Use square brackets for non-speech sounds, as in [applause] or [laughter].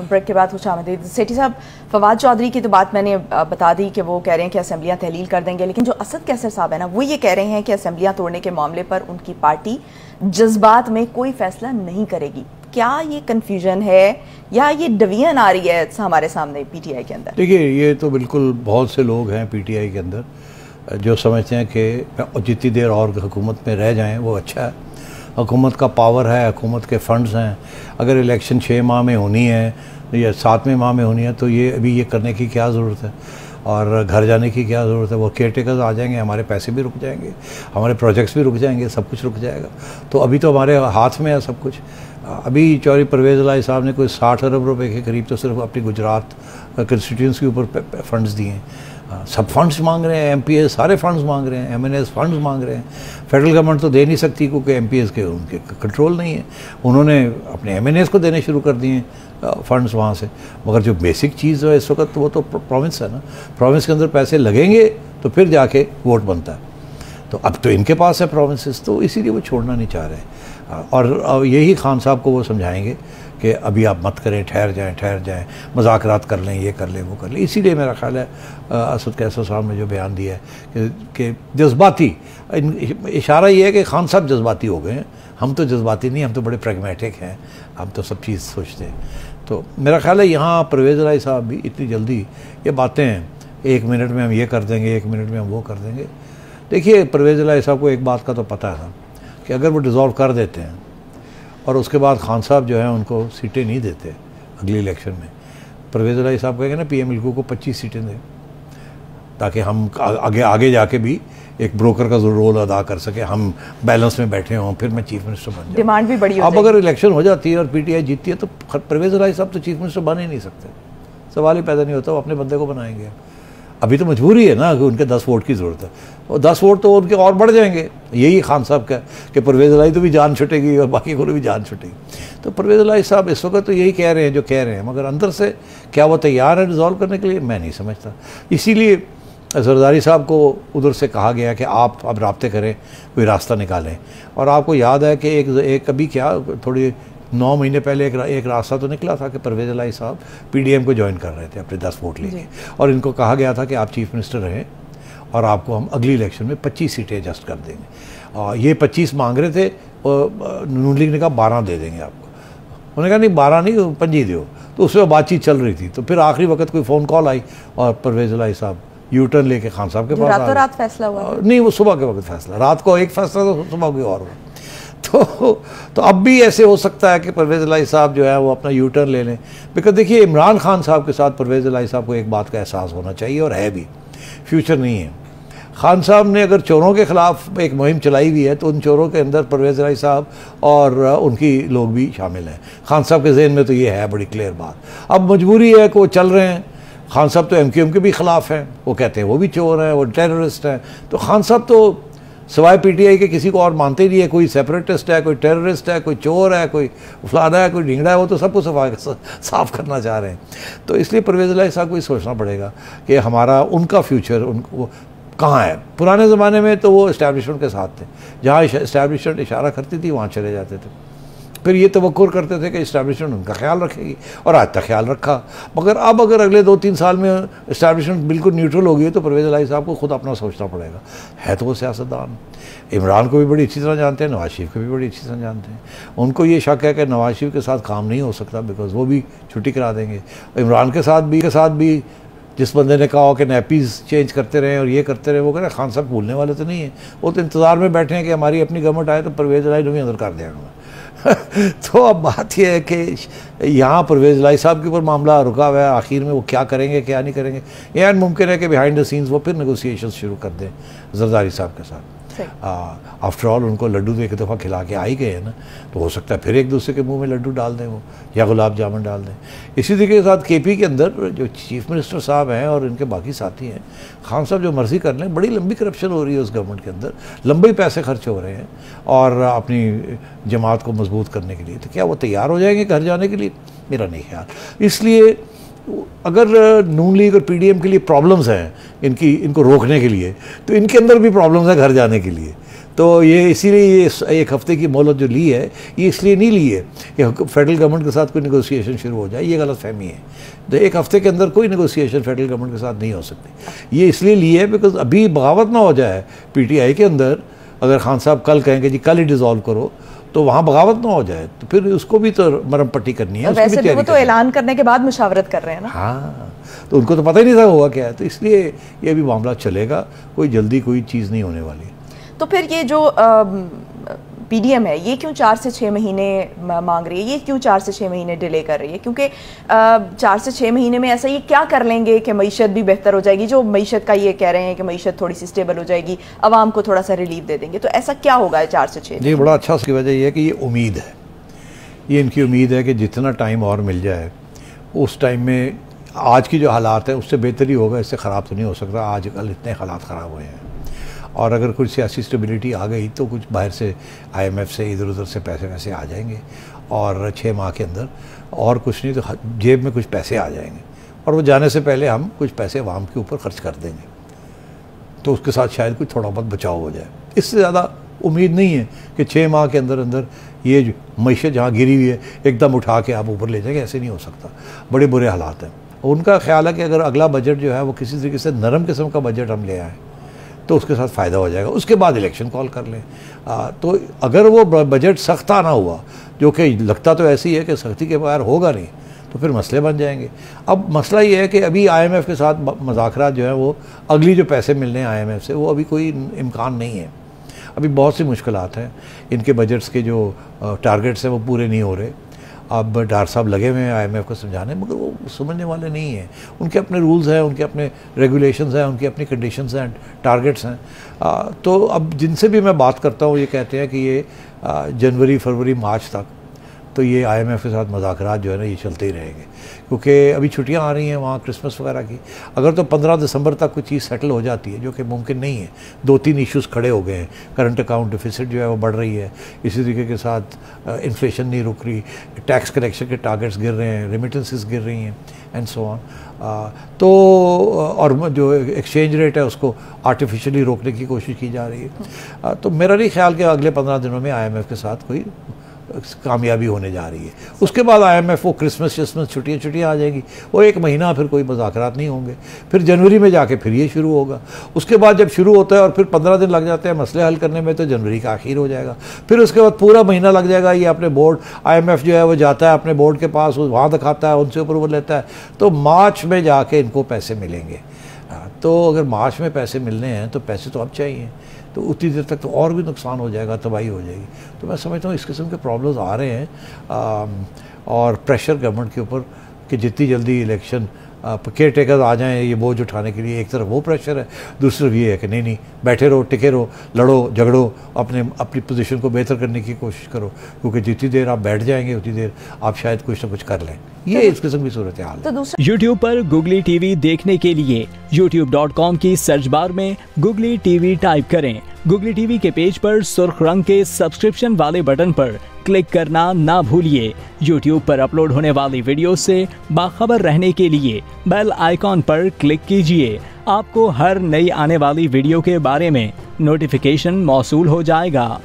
Break के बाद खुश आमदीद। सेठी साहब, फवाद चौधरी की तो बात मैंने बता दी कि वो कह रहे हैं कि असम्बलियाँ तहलील कर देंगे, लेकिन जो असद कैसर साहब है ना, वो ये कह रहे हैं कि असम्बलियाँ तोड़ने के मामले पर उनकी पार्टी जज्बात में कोई फैसला नहीं करेगी। क्या ये कन्फ्यूज़न है? या ये डिवीज़न आ रही है हमारे सामने पीटीआई के अंदर? देखिए, ये तो बिल्कुल बहुत से लोग हैं पीटीआई के अंदर, जो समझते हैं कि जितनी देर और हुकूमत में रह जाएँ, वो अच्छा है। हुकूमत का पावर है, हुकूमत के फंड्स हैं। अगर इलेक्शन छः माह में होनी है या सातवें माह में होनी है तो ये अभी ये करने की क्या ज़रूरत है? और घर जाने की क्या ज़रूरत है? वो केयर टेकर्स आ जाएँगे, हमारे पैसे भी रुक जाएँगे, हमारे प्रोजेक्ट्स भी रुक जाएँगे, सब कुछ रुक जाएगा। तो अभी तो हमारे हाथ में है सब कुछ। अभी चौरी परवेज़ लाई साहब ने कोई साठ अरब रुपए के करीब तो सिर्फ़ अपनी गुजरात कंस्टिट्यूंस के ऊपर फंड्स दिए हैं। सब फंड्स मांग रहे हैं एमपीएस सारे फंड्स मांग रहे हैं एमएनएस फंड्स मांग रहे हैं। फेडरल गवर्नमेंट तो दे नहीं सकती क्योंकि एमपीएस के, उनके कंट्रोल नहीं है। उन्होंने अपने एमएनएस को देने शुरू कर दिए फंड्स वहाँ से। मगर जो बेसिक चीज़ है इस वक्त वो तो प्रोविंस है ना। प्रोविंस के अंदर पैसे लगेंगे तो फिर जाके वोट बनता है। तो अब तो इनके पास है प्रोविंसेस तो इसीलिए वो छोड़ना नहीं चाह रहे और यही खान साहब को वो समझाएँगे कि अभी आप मत करें ठहर जाएँ ठहर जाएँ मजाकरात कर लें ये कर लें वो कर लें। इसीलिए मेरा ख्याल है असद कैसर साहब ने जो बयान दिया है कि, जज्बाती इशारा ये है कि खान साहब जज्बाती हो गए हैं। हम तो जज्बाती नहीं हम तो बड़े प्रेगमेटिक हैं हम तो सब चीज़ सोचते हैं। तो मेरा ख्याल है यहाँ परवेज़ राय साहब भी इतनी जल्दी ये बातें एक मिनट में हम ये कर देंगे एक मिनट में हम वो कर देंगे। देखिए परवेज़ राय साहब को एक बात का तो पता था कि अगर वो डिज़ोल्व कर देते हैं और उसके बाद खान साहब जो है उनको सीटें नहीं देते अगली इलेक्शन में। परवेज़ राय साहब कहेंगे ना पी एम को पच्चीस सीटें दें ताकि हम आगे आगे जाके भी एक ब्रोकर का रोल अदा कर सके। हम बैलेंस में बैठे हों फिर मैं चीफ मिनिस्टर बन डिमांड भी बड़ी अब अगर इलेक्शन हो जाती है और पीटीआई जीतती है तो परवेज राय साहब तो चीफ मिनिस्टर बन ही नहीं सकते। सवाल ही पैदा नहीं होता वो अपने बंदे को बनाएँगे। अभी तो मजबूरी है ना कि उनके दस वोट की ज़रूरत है। और दस वोट तो उनके और बढ़ जाएँगे। यही खान साहब का कि परवेज़ लाई तो भी जान छुटेगी और बाकी को भी जान छुटेगी। तो परवेज़ लाई साहब इस वक्त तो यही कह रहे हैं जो कह रहे हैं, मगर अंदर से क्या वो तैयार है रिजॉल्व करने के लिए? मैं नहीं समझता। इसीलिए जरदारी साहब को उधर से कहा गया कि आप अब रबते करें, कोई रास्ता निकालें। और आपको याद है कि एक एक कभी क्या, थोड़ी नौ महीने पहले एक एक रास्ता तो निकला था कि परवेज लाई साहब पीडीएम को ज्वाइन कर रहे थे अपने दस वोट लेके। और इनको कहा गया था कि आप चीफ मिनिस्टर रहें और आपको हम अगली इलेक्शन में पच्चीस सीटें एडजस्ट कर देंगे। और ये पच्चीस मांग रहे थे और नून लीग ने कहा बारह दे देंगे आपको। उन्होंने कहा नहीं बारह नहीं पंजी दो तो उसमें बातचीत चल रही थी। तो फिर आखिरी वक्त कोई फ़ोन कॉल आई और परवेज लाई साहब यू टर्न लेके खान साहब के पास रात रात फैसला हुआ नहीं वो सुबह के वक्त फैसला। रात को एक फैसला तो सुबह कोई और हुआ। [laughs] तो तो अब भी ऐसे हो सकता है कि परवेज़ लाई साहब जो है वो अपना यू टर्न ले लें। बिकॉज़ देखिए, इमरान खान साहब के साथ परवेज़ लाई साहब को एक बात का एहसास होना चाहिए और है भी। फ्यूचर नहीं है। खान साहब ने अगर चोरों के ख़िलाफ़ एक मुहिम चलाई हुई है तो उन चोरों के अंदर परवेज़ राय साहब और उनकी लोग भी शामिल हैं। खान साहब के जहन में तो ये है बड़ी क्लियर बात। अब मजबूरी है कि वो चल रहे हैं। खान साहब तो एम के भी ख़िलाफ़ हैं। वो कहते हैं वो भी चोर हैं, वो टेररिस्ट हैं। तो खान साहब तो सिवाय पीटीआई के किसी को और मानते नहीं है, कोई सेपरेटिस्ट है, कोई टेररिस्ट है, कोई चोर है, कोई फलाना है, कोई ढींगड़ा है, वो तो सबको सफ़ा साफ़ करना चाह रहे हैं। तो इसलिए परवेज़ लाई साहब को ही सोचना पड़ेगा कि हमारा, उनका फ्यूचर उनको कहाँ है? पुराने ज़माने में तो वो इस्टेब्लिशमेंट के साथ थे। जहाँ इस्टेब्लिशमेंट इशारा करती थी, वहाँ चले जाते थे। फिर ये तवक्र करते थे कि इस्टेब्लिशमेंट उनका ख्याल रखेगी। और आज तक ख्याल रखा। मगर अब अगर अगले दो तीन साल में इस्टेब्लिशमेंट बिल्कुल न्यूट्रल हो होगी तो परवेज़ लाई साहब को खुद अपना सोचना पड़ेगा। है तो वो सियासतदान। इमरान को भी बड़ी अच्छी तरह जानते हैं, नवाज़ शरीफ को भी बड़ी अच्छी तरह जानते हैं। उनको ये शक है कि नवाज़ शरीफ के साथ काम नहीं हो सकता बिकॉज़ वो भी छुट्टी करा देंगे। इमरान के साथ भी, के साथ भी जिस बंदे ने कहा हो कि नैपीज़ चेंज करते रहें और ये करते रहे, वो कह रहे खान साहब भूलने वाले तो नहीं है। वो तो इंतज़ार में बैठे हैं कि हमारी अपनी गवर्नमेंट आए तो परवेज लाई भी अंदर कर देंगे [laughs] तो अब बात यह है कि यहाँ परवेज लाई साहब के ऊपर मामला रुका हुआ है, आखिर में वो क्या करेंगे, क्या नहीं करेंगे। यह मुमकिन है कि बिहाइंड द सीन्स वो फिर नगोसिएशन शुरू कर दें, जरदारी साहब के साथ। आफ्टर ऑल उनको लड्डू तो एक दफ़ा खिला के आ ही गए हैं ना। तो हो सकता है फिर एक दूसरे के मुँह में लड्डू डाल दें वो, या गुलाब जामुन डाल दें। इसी तरीके के साथ के पी के अंदर जो चीफ मिनिस्टर साहब हैं और इनके बाकी साथी हैं, खान साहब जो मर्ज़ी कर लें, बड़ी लंबी करप्शन हो रही है उस गवर्नमेंट के अंदर। लंबे पैसे खर्च हो रहे हैं और अपनी जमात को मज़बूत करने के लिए। तो क्या वो तैयार हो जाएँगे घर जाने के लिए? मेरा नहीं ख्याल। इसलिए अगर नून लीग और पीडीएम के लिए प्रॉब्लम्स हैं, इनकी, इनको रोकने के लिए तो इनके अंदर भी प्रॉब्लम्स हैं घर जाने के लिए। तो ये इसीलिए ये एक हफ़्ते की मोहलत जो ली है, ये इसलिए नहीं ली है कि फेडरल गवर्नमेंट के साथ कोई नेगोशिएशन शुरू हो जाए, ये गलत फहमी है। तो एक हफ़्ते के अंदर कोई नेगोशिएशन फेडरल गवर्नमेंट के साथ नहीं हो सकती। ये इसलिए ली है बिकॉज़ अभी बगावत ना हो जाए पीटीआई के अंदर। अगर खान साहब कल कहेंगे, जी, कल ही डिज़ोल्व करो। तो वहाँ बगावत ना हो जाए तो फिर उसको भी तो मरम पट्टी करनी है वैसे भी वो तो ऐलान करने के बाद मुशावरत कर रहे हैं ना। हाँ तो उनको तो पता ही नहीं था हुआ क्या है तो इसलिए ये भी मामला चलेगा कोई जल्दी कोई चीज़ नहीं होने वाली। तो फिर ये जो पीडीएम है ये क्यों चार से छः महीने मांग रही है? ये क्यों चार से छः महीने डिले कर रही है? क्योंकि चार से छः महीने में ऐसा ये क्या कर लेंगे कि मीशत भी बेहतर हो जाएगी? जो मीशत का ये कह रहे हैं कि मीशत थोड़ी सी स्टेबल हो जाएगी आवाम को थोड़ा सा रिलीफ दे देंगे। तो ऐसा क्या होगा चार से छः जी बड़ा अच्छा उसकी वजह यह है कि ये उम्मीद है। ये इनकी उम्मीद है कि जितना टाइम और मिल जाए उस टाइम में आज की जो हालात हैं उससे बेहतर होगा इससे ख़राब तो नहीं हो सकता। आजकल इतने हालात ख़राब हुए हैं। और अगर कुछ सियासी स्टेबिलिटी आ गई तो कुछ बाहर से आईएमएफ से इधर उधर से पैसे वैसे आ जाएँगे और छः माह के अंदर और कुछ नहीं तो जेब में कुछ पैसे आ जाएँगे। और वो जाने से पहले हम कुछ पैसे वाम के ऊपर खर्च कर देंगे। तो उसके साथ शायद कुछ थोड़ा बहुत बचाव हो जाए। इससे ज़्यादा उम्मीद नहीं है कि छः माह के अंदर अंदर ये मीशत जहाँ गिरी हुई है, एकदम उठा के आप ऊपर ले जाएँगे, ऐसे नहीं हो सकता। बड़े बुरे हालात हैं। उनका ख्याल है कि अगर अगला बजट जो है वो किसी तरीके से नरम किस्म का बजट हम ले आए। तो उसके साथ फ़ायदा हो जाएगा। उसके बाद इलेक्शन कॉल कर लें। आ, तो अगर वो बजट सख्त आना हुआ जो कि लगता तो ऐसी है कि सख्ती के बगैर होगा नहीं तो फिर मसले बन जाएँगे। अब मसला ये है कि अभी आईएमएफ के साथ मजाकर जो है वो अगली जो पैसे मिलने हैं आईएमएफ से वो अभी कोई इम्कान नहीं है। अभी बहुत सी मुश्किल हैं। इनके बजट्स के जो टारगेट्स हैं वो पूरे नहीं हो रहे। अब डार साहब लगे हुए हैं, आईएमएफ को समझाने, मगर वो समझने वाले नहीं हैं। उनके अपने रूल्स हैं, उनके अपने रेगुलेशंस हैं, उनकी अपनी कंडीशंस हैं टारगेट्स हैं। तो अब जिनसे भी मैं बात करता हूँ, ये कहते हैं कि ये जनवरी, फरवरी, मार्च तक तो ये आईएमएफ के साथ मज़ाक जो है ना, ये चलते ही रहेंगे। क्योंकि अभी छुट्टियाँ आ रही हैं वहाँ क्रिसमस वगैरह की। अगर तो पंद्रह दिसंबर तक कोई चीज़ सेटल हो जाती है, जो कि मुमकिन नहीं है। दो तीन इश्यूज़ खड़े हो गए हैं। करंट अकाउंट डिफिसिट जो है वो बढ़ रही है। इसी तरीके के साथ इन्फ्लेशन नहीं रुक रही। टैक्स कलेक्शन के टारगेट्स गिर रहे हैं। रेमिटेंसेस गिर रही हैं एंड सो ऑन तो और जो एक्सचेंज रेट है उसको आर्टिफिशियली रोकने की कोशिश की जा रही है। तो मेरा नहीं ख्याल कि अगले पंद्रह दिनों में आईएमएफ के साथ कोई कामयाबी होने जा रही है। उसके बाद आई एम एफ़ वो क्रिसमस क्रिसमस छुट्टियाँ छुट्टियाँ आ जाएँगी। वो एक महीना फिर कोई मज़ाक नहीं होंगे। फिर जनवरी में जाके फिर ये शुरू होगा। उसके बाद जब शुरू होता है और फिर पंद्रह दिन लग जाते हैं मसले हल करने में तो जनवरी का आखिर हो जाएगा। फिर उसके बाद पूरा महीना लग जाएगा, ये अपने बोर्ड आई जो है वो जाता है अपने बोर्ड के पास वहाँ दिखाता है, उनसे ऊपर वो लेता है। तो मार्च में जाके इनको पैसे मिलेंगे। हाँ, तो अगर मार्च में पैसे मिलने हैं तो पैसे तो अब चाहिए। तो उतनी देर तक तो और भी नुकसान हो जाएगा तबाही हो जाएगी। तो मैं समझता हूँ इस किस्म के प्रॉब्लम्स आ रहे हैं आ, और प्रेशर गवर्नमेंट के ऊपर कि जितनी जल्दी इलेक्शन केयर टेकर आ जाएँ ये बोझ उठाने के लिए एक तरफ़ वो प्रेशर है दूसरी तरफ़ ये है कि नहीं नहीं बैठे रहो टिके रहो लड़ो झगड़ो अपने अपनी पोजीशन को बेहतर करने की कोशिश करो क्योंकि जितनी देर आप बैठ जाएँगे उतनी देर आप शायद कुछ ना कुछ कर लें। ये इस किस्म की सूरत हाल है। तो यूट्यूब पर गूगली टीवी देखने के लिए youtube.com की सर्च बार में गूगली टीवी टाइप करें। गूगली टीवी के पेज पर सुर्ख रंग के सब्सक्रिप्शन वाले बटन पर क्लिक करना ना भूलिए। YouTube पर अपलोड होने वाली वीडियो से बाखबर रहने के लिए बेल आइकॉन पर क्लिक कीजिए। आपको हर नई आने वाली वीडियो के बारे में नोटिफिकेशन मौसू हो जाएगा।